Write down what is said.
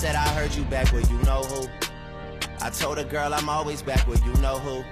said I heard you back where you know who. I told a girl I'm always back where you know who.